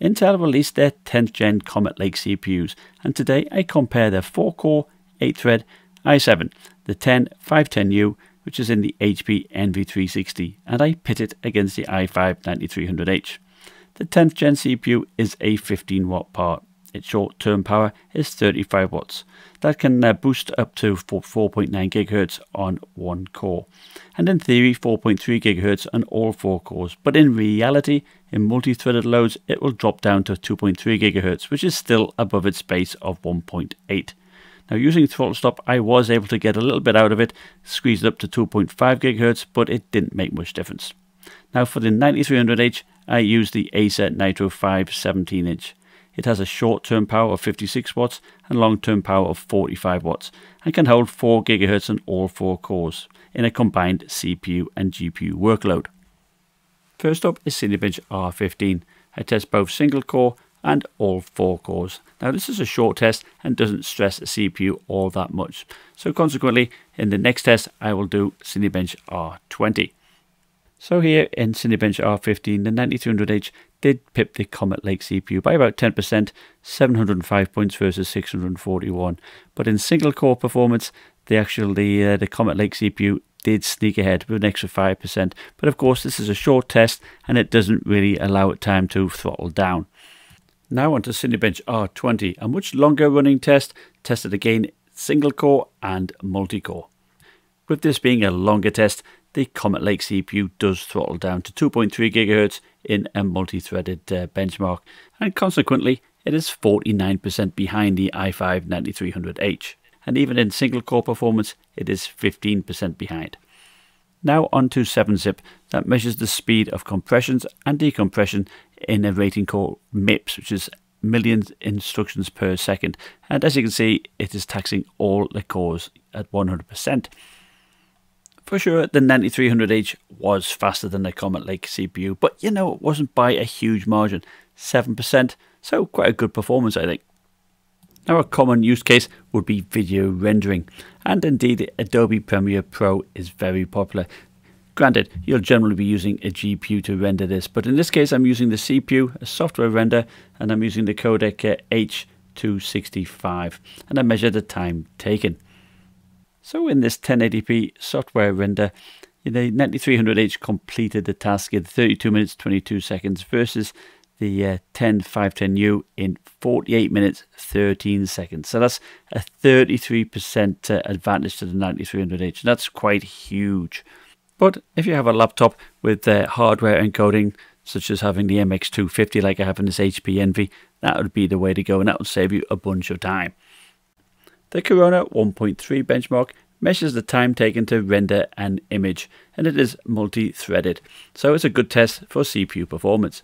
Intel released their 10th gen Comet Lake CPUs, and today I compare their 4 core, 8 thread i7, the 10510U, which is in the HP Envy 360, and I pit it against the i5 9300H. The 10th gen CPU is a 15 watt part. Its short term power is 35 watts. That can uh, boost up to 4.9 GHz on one core, and in theory 4.3 GHz on all four cores. But in reality, in multi threaded loads, it will drop down to 2.3 GHz, which is still above its base of 1.8. Now using ThrottleStop, I was able to get a little bit out of it, squeeze it up to 2.5 GHz, but it didn't make much difference. Now for the 9300H, I used the Acer Nitro 5 17 inch. It has a short-term power of 56 watts and long-term power of 45 watts and can hold 4 GHz on all four cores in a combined CPU and GPU workload. First up is Cinebench R15. I test both single core and all four cores. Now this is a short test and doesn't stress the CPU all that much. So consequently, in the next test, I will do Cinebench R20. So here in Cinebench R15, the 9200H did pip the Comet Lake CPU by about 10%, 705 points versus 641. But in single core performance, the actual the, uh, the Comet Lake CPU did sneak ahead with an extra 5%. But of course, this is a short test and it doesn't really allow it time to throttle down. Now onto Cinebench R20, a much longer running test, tested again single core and multi-core. With this being a longer test, the Comet Lake CPU does throttle down to 2.3 GHz in a multi-threaded uh, benchmark, and consequently it is 49% behind the i5 9300H, and even in single core performance it is 15% behind. Now on to 7-zip that measures the speed of compressions and decompression in a rating called MIPS, which is millions instructions per second. And as you can see, it is taxing all the cores at 100%. For sure, the 9300H was faster than the Comet Lake CPU, but you know, it wasn't by a huge margin, 7%, so quite a good performance, I think. Now, a common use case would be video rendering, and indeed, Adobe Premiere Pro is very popular. Granted, you'll generally be using a GPU to render this, but in this case, I'm using the CPU, a software render, and I'm using the codec H265, and I measure the time taken. So in this 1080p software render, the 9300H completed the task in 32 minutes 22 seconds versus the uh, 10510U in 48 minutes 13 seconds. So that's a 33% uh, advantage to the 9300H. That's quite huge. But if you have a laptop with uh, hardware encoding, such as having the MX250 like I have in this HP Envy, that would be the way to go and that would save you a bunch of time. The Corona 1.3 benchmark measures the time taken to render an image and it is multi-threaded, so it's a good test for CPU performance.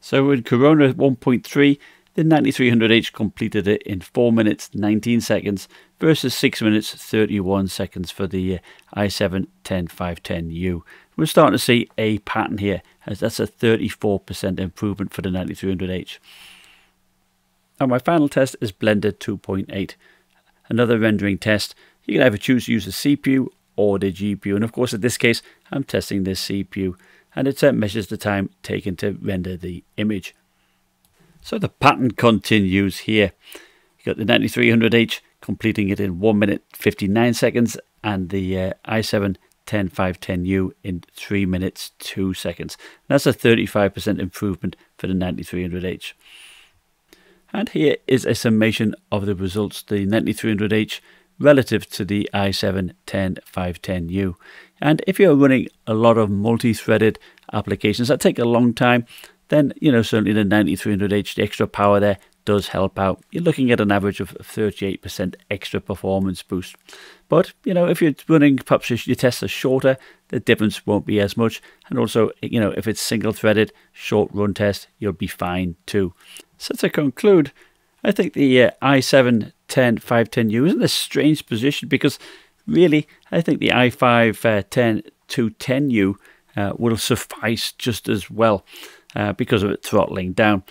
So with Corona 1.3, the 9300H completed it in 4 minutes 19 seconds versus 6 minutes 31 seconds for the uh, i7 10510U. We're starting to see a pattern here as that's a 34% improvement for the 9300H. And my final test is Blender 2.8 another rendering test. You can either choose to use the CPU or the GPU. And of course, in this case, I'm testing this CPU and it uh, measures the time taken to render the image. So the pattern continues here. You got the 9300H completing it in 1 minute 59 seconds and the uh, i7 10510U in 3 minutes 2 seconds. That's a 35% improvement for the 9300H. And here is a summation of the results, the 9300H relative to the i7 10510U. And if you're running a lot of multi-threaded applications that take a long time, then, you know, certainly the 9300H, the extra power there does help out. You're looking at an average of 38% extra performance boost. But, you know, if you're running, perhaps your tests are shorter, the difference won't be as much. And also, you know, if it's single threaded, short run test, you'll be fine too. So to conclude, I think the uh, i7 10510U is in a strange position because really, I think the i5 uh, 10 210U uh, will suffice just as well uh, because of it throttling down.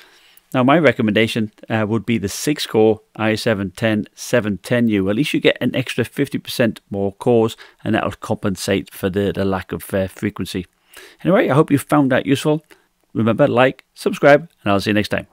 Now, my recommendation uh, would be the 6 core i7 10 710U. At least you get an extra 50% more cores, and that'll compensate for the, the lack of uh, frequency. Anyway, I hope you found that useful. Remember, like, subscribe, and I'll see you next time.